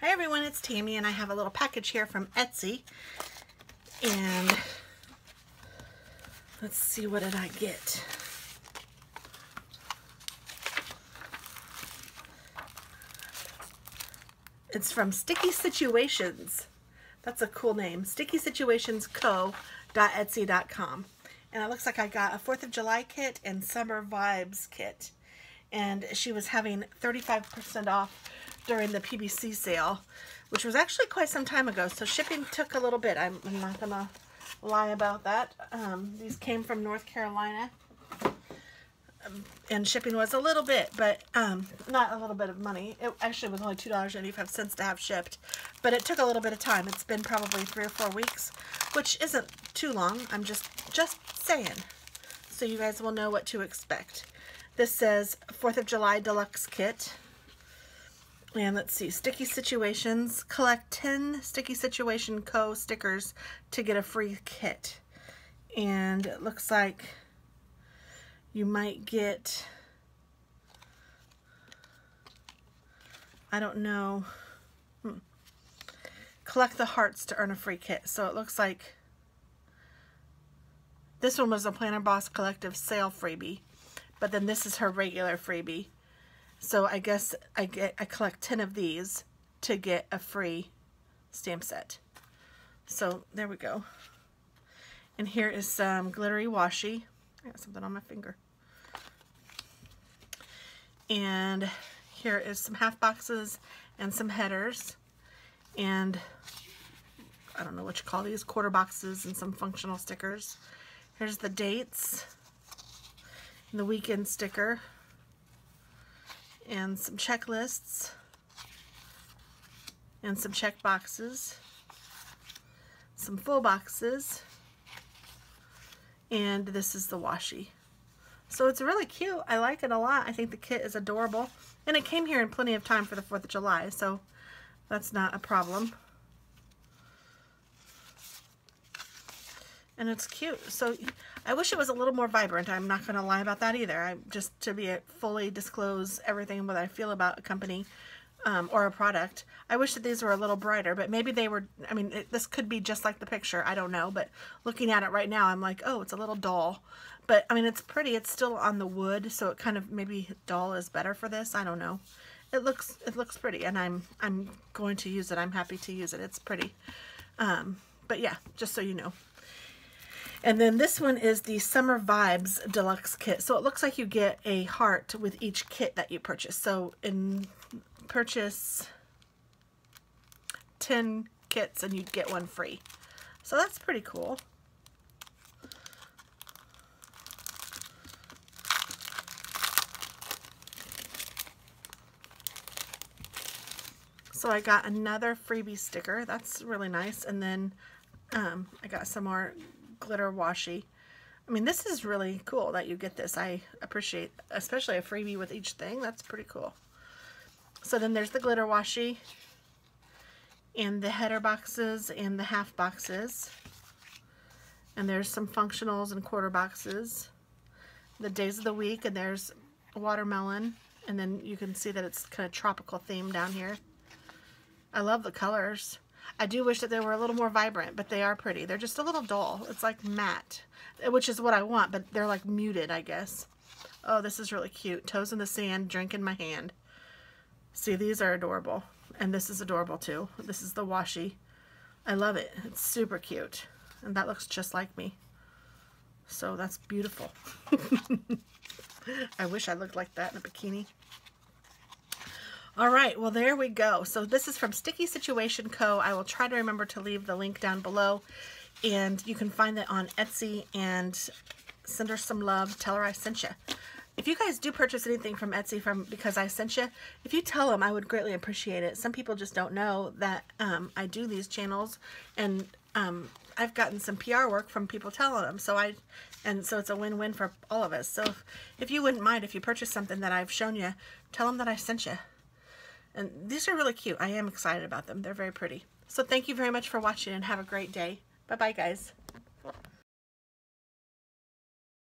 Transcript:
Hi everyone, it's Tammy and I have a little package here from Etsy. And let's see what did I get. It's from Sticky Situations. That's a cool name. StickySituationsCo.etsy.com. And it looks like I got a 4th of July kit and Summer Vibes kit. And she was having 35% off during the PBC sale, which was actually quite some time ago. So shipping took a little bit. I'm, I'm not going to lie about that. Um, these came from North Carolina and shipping was a little bit, but um, not a little bit of money. It actually was only $2.85 to have shipped, but it took a little bit of time. It's been probably three or four weeks, which isn't too long. I'm just, just saying, so you guys will know what to expect. This says 4th of July Deluxe Kit. And let's see, Sticky Situations. Collect 10 Sticky Situation Co. stickers to get a free kit. And it looks like you might get, I don't know, hmm. collect the hearts to earn a free kit. So it looks like this one was a Planner Boss Collective sale freebie, but then this is her regular freebie. So I guess I get I collect 10 of these to get a free stamp set. So there we go. And here is some glittery washi. I got something on my finger. And here is some half boxes and some headers. And I don't know what you call these, quarter boxes and some functional stickers. Here's the dates, and the weekend sticker, and some checklists, and some check boxes, some full boxes, and this is the washi. So it's really cute. I like it a lot. I think the kit is adorable. And it came here in plenty of time for the 4th of July, so that's not a problem. And it's cute. So I wish it was a little more vibrant. I'm not going to lie about that either. I Just to be fully disclose everything what I feel about a company um, or a product. I wish that these were a little brighter, but maybe they were, I mean, it, this could be just like the picture. I don't know, but looking at it right now, I'm like, oh, it's a little dull. But, I mean, it's pretty. It's still on the wood, so it kind of, maybe dull is better for this. I don't know. It looks, it looks pretty, and I'm, I'm going to use it. I'm happy to use it. It's pretty. Um, but yeah, just so you know. And then this one is the Summer Vibes Deluxe Kit. So it looks like you get a heart with each kit that you purchase. So in purchase 10 kits and you get one free. So that's pretty cool. So I got another freebie sticker. That's really nice. And then um, I got some more glitter washi. I mean, this is really cool that you get this. I appreciate, especially a freebie with each thing. That's pretty cool. So then there's the glitter washi and the header boxes and the half boxes. And there's some functionals and quarter boxes. The days of the week and there's watermelon. And then you can see that it's kind of tropical theme down here. I love the colors. I do wish that they were a little more vibrant, but they are pretty. They're just a little dull. It's like matte, which is what I want, but they're like muted, I guess. Oh, this is really cute. Toes in the sand, drink in my hand. See, these are adorable. And this is adorable too. This is the washi. I love it. It's super cute. And that looks just like me. So that's beautiful. I wish I looked like that in a bikini. All right, well, there we go. So this is from Sticky Situation Co. I will try to remember to leave the link down below. And you can find it on Etsy and send her some love. Tell her I sent you. If you guys do purchase anything from Etsy from because I sent you, if you tell them, I would greatly appreciate it. Some people just don't know that um, I do these channels, and um, I've gotten some PR work from people telling them. So I, and so it's a win-win for all of us. So if, if you wouldn't mind, if you purchase something that I've shown you, tell them that I sent you. And these are really cute. I am excited about them. They're very pretty. So thank you very much for watching and have a great day. Bye-bye, guys.